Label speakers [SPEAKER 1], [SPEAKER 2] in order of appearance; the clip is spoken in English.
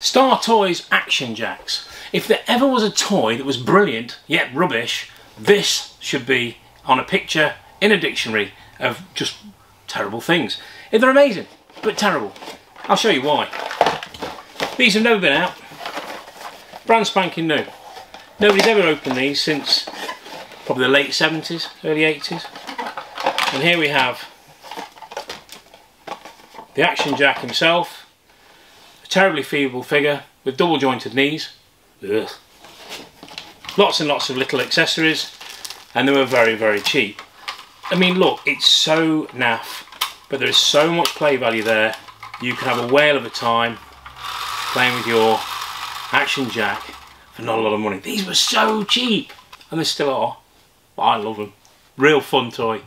[SPEAKER 1] Star Toys Action Jacks. If there ever was a toy that was brilliant yet rubbish, this should be on a picture in a dictionary of just terrible things. They're amazing, but terrible. I'll show you why. These have never been out. Brand spanking new. Nobody's ever opened these since probably the late 70s, early 80s. And here we have the Action Jack himself, terribly feeble figure with double jointed knees. Ugh. Lots and lots of little accessories and they were very very cheap. I mean look it's so naff but there is so much play value there. You can have a whale of a time playing with your Action Jack for not a lot of money. These were so cheap and they still are. I love them. Real fun toy.